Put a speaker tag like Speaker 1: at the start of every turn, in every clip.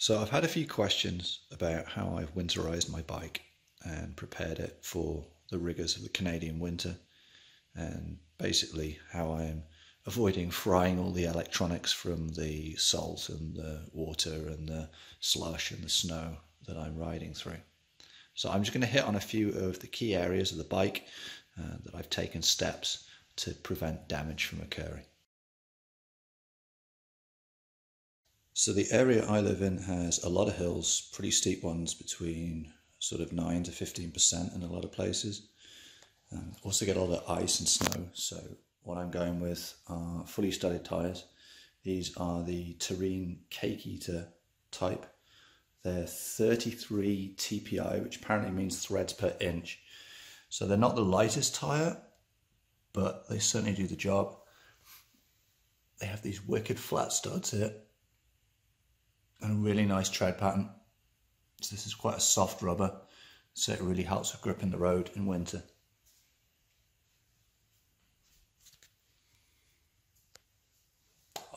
Speaker 1: So I've had a few questions about how I've winterized my bike and prepared it for the rigors of the Canadian winter and basically how I'm avoiding frying all the electronics from the salt and the water and the slush and the snow that I'm riding through. So I'm just going to hit on a few of the key areas of the bike uh, that I've taken steps to prevent damage from occurring. So the area I live in has a lot of hills, pretty steep ones between sort of 9 to 15% in a lot of places. Um, also get a lot of ice and snow. So what I'm going with are fully studded tyres. These are the Terrene Cake Eater type. They're 33 TPI, which apparently means threads per inch. So they're not the lightest tyre, but they certainly do the job. They have these wicked flat studs here and a really nice tread pattern. So this is quite a soft rubber, so it really helps with gripping the road in winter.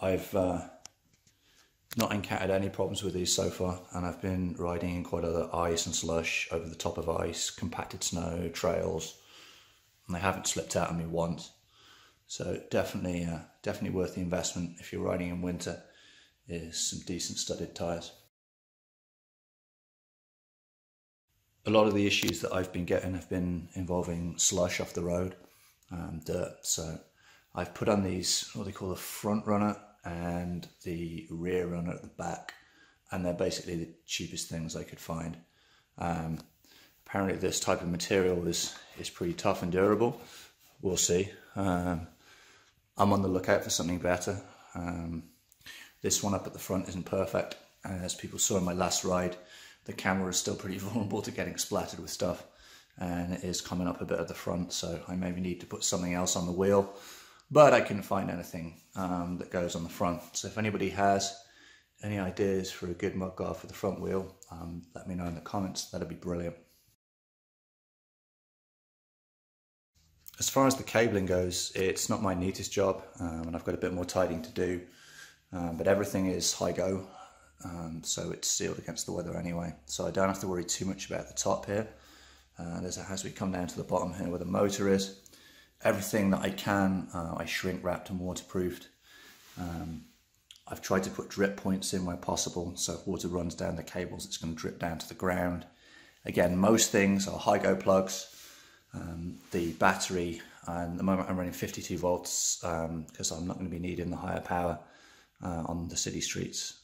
Speaker 1: I've uh, not encountered any problems with these so far and I've been riding in quite a lot of ice and slush over the top of ice, compacted snow, trails and they haven't slipped out on me once. So definitely, uh, definitely worth the investment if you're riding in winter is some decent studded tyres. A lot of the issues that I've been getting have been involving slush off the road, and dirt. So I've put on these, what they call the front runner and the rear runner at the back, and they're basically the cheapest things I could find. Um, apparently this type of material is, is pretty tough and durable. We'll see. Um, I'm on the lookout for something better. Um, this one up at the front isn't perfect. As people saw in my last ride, the camera is still pretty vulnerable to getting splattered with stuff. And it is coming up a bit at the front so I maybe need to put something else on the wheel. But I couldn't find anything um, that goes on the front. So if anybody has any ideas for a good mud guard for the front wheel um, let me know in the comments. That'd be brilliant. As far as the cabling goes it's not my neatest job um, and I've got a bit more tidying to do um, but everything is Higo um, so it's sealed against the weather anyway. So I don't have to worry too much about the top here. Uh, there's a, as we come down to the bottom here where the motor is, everything that I can, uh, I shrink wrapped and waterproofed. Um, I've tried to put drip points in where possible, so if water runs down the cables, it's going to drip down to the ground. Again, most things are Higo plugs. Um, the battery, and the moment I'm running 52 volts because um, I'm not going to be needing the higher power uh, on the city streets.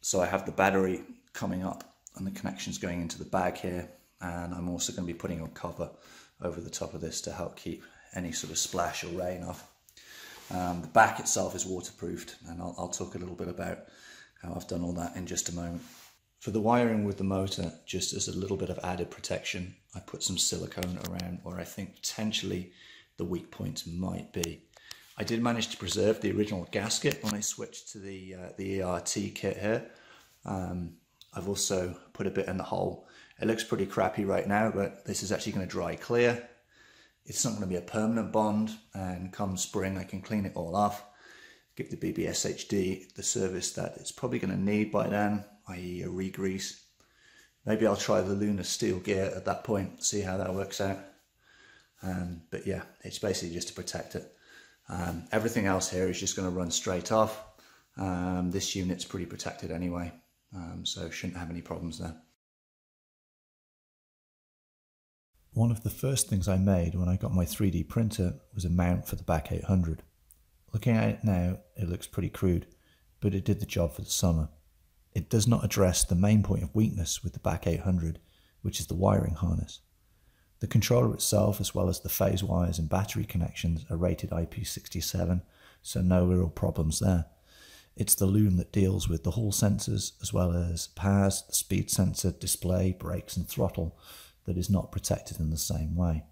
Speaker 1: So I have the battery coming up and the connections going into the bag here. And I'm also going to be putting a cover over the top of this to help keep any sort of splash or rain off. Um, the back itself is waterproofed and I'll, I'll talk a little bit about how I've done all that in just a moment. For the wiring with the motor, just as a little bit of added protection, I put some silicone around where I think potentially the weak points might be. I did manage to preserve the original gasket when I switched to the, uh, the ERT kit here. Um, I've also put a bit in the hole. It looks pretty crappy right now, but this is actually going to dry clear. It's not going to be a permanent bond, and come spring I can clean it all off, give the BBSHD the service that it's probably going to need by then, i.e. a re-grease. Maybe I'll try the Luna steel gear at that point, see how that works out. Um, but yeah, it's basically just to protect it. Um, everything else here is just going to run straight off. Um, this unit's pretty protected anyway, um, so shouldn't have any problems there. One of the first things I made when I got my 3D printer was a mount for the BAC 800. Looking at it now, it looks pretty crude, but it did the job for the summer. It does not address the main point of weakness with the BAC 800, which is the wiring harness. The controller itself, as well as the phase wires and battery connections, are rated IP67, so no real problems there. It's the loom that deals with the hall sensors, as well as PAS, the speed sensor, display, brakes, and throttle, that is not protected in the same way.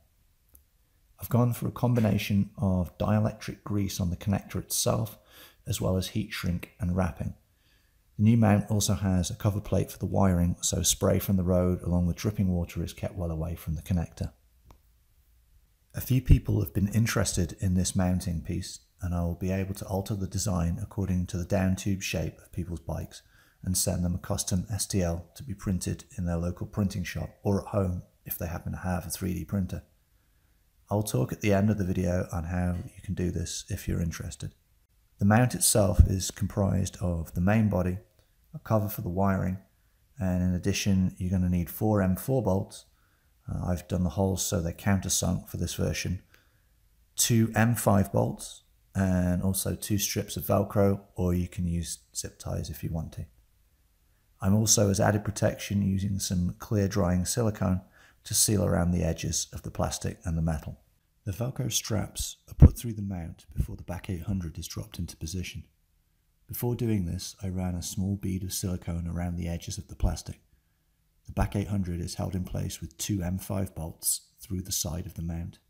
Speaker 1: I've gone for a combination of dielectric grease on the connector itself, as well as heat shrink and wrapping. The new mount also has a cover plate for the wiring, so spray from the road along with dripping water is kept well away from the connector. A few people have been interested in this mounting piece and I will be able to alter the design according to the down tube shape of people's bikes, and send them a custom STL to be printed in their local printing shop or at home if they happen to have a 3D printer. I'll talk at the end of the video on how you can do this if you're interested. The mount itself is comprised of the main body, a cover for the wiring, and in addition you're going to need four M4 bolts. Uh, I've done the holes so they're countersunk for this version, two M5 bolts, and also two strips of Velcro, or you can use zip ties if you want to. I'm also, as added protection, using some clear drying silicone to seal around the edges of the plastic and the metal. The Velcro straps are put through the mount before the BAC 800 is dropped into position. Before doing this, I ran a small bead of silicone around the edges of the plastic. The BAC 800 is held in place with two M5 bolts through the side of the mount.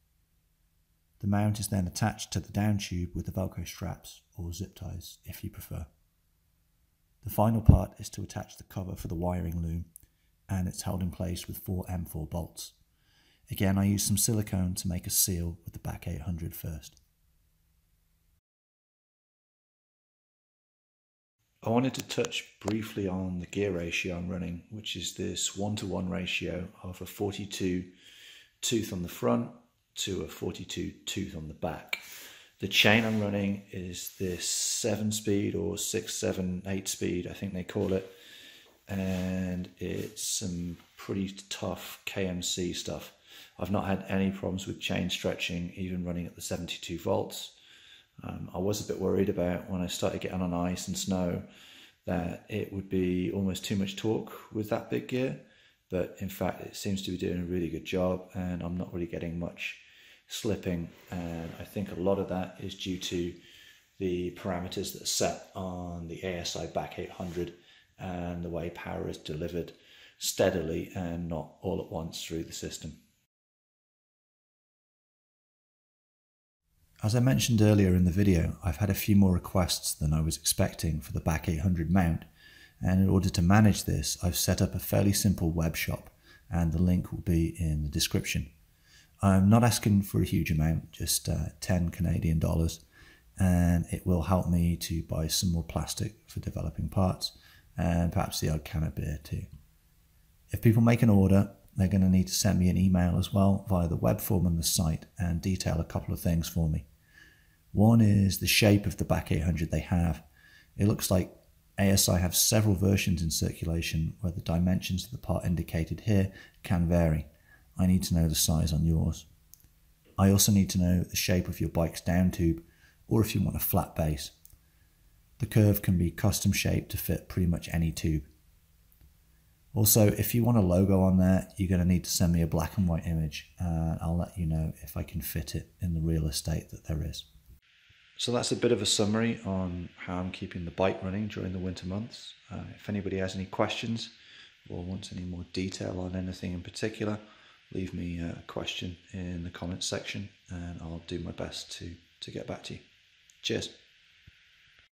Speaker 1: The mount is then attached to the down tube with the Velcro straps or zip ties if you prefer. The final part is to attach the cover for the wiring loom and it's held in place with four M4 bolts. Again, I use some silicone to make a seal with the BAC 800 first. I wanted to touch briefly on the gear ratio I'm running, which is this one to one ratio of a 42 tooth on the front to a 42 tooth on the back. The chain I'm running is this seven speed or six, seven, eight speed, I think they call it. And it's some pretty tough KMC stuff. I've not had any problems with chain stretching, even running at the 72 volts. Um, I was a bit worried about when I started getting on ice and snow that it would be almost too much torque with that big gear. But in fact, it seems to be doing a really good job, and I'm not really getting much slipping. And I think a lot of that is due to the parameters that are set on the ASI BAC 800 and the way power is delivered steadily and not all at once through the system. As I mentioned earlier in the video, I've had a few more requests than I was expecting for the BAC 800 mount, and in order to manage this, I've set up a fairly simple web shop, and the link will be in the description. I'm not asking for a huge amount, just uh, 10 Canadian dollars, and it will help me to buy some more plastic for developing parts, and perhaps the odd can of beer too. If people make an order, they're going to need to send me an email as well via the web form on the site and detail a couple of things for me. One is the shape of the BAC 800 they have. It looks like ASI have several versions in circulation where the dimensions of the part indicated here can vary. I need to know the size on yours. I also need to know the shape of your bike's down tube or if you want a flat base. The curve can be custom shaped to fit pretty much any tube. Also, if you want a logo on there, you're going to need to send me a black and white image and I'll let you know if I can fit it in the real estate that there is. So that's a bit of a summary on how I'm keeping the bike running during the winter months. Uh, if anybody has any questions or wants any more detail on anything in particular, leave me a question in the comments section and I'll do my best to, to get back to you. Cheers.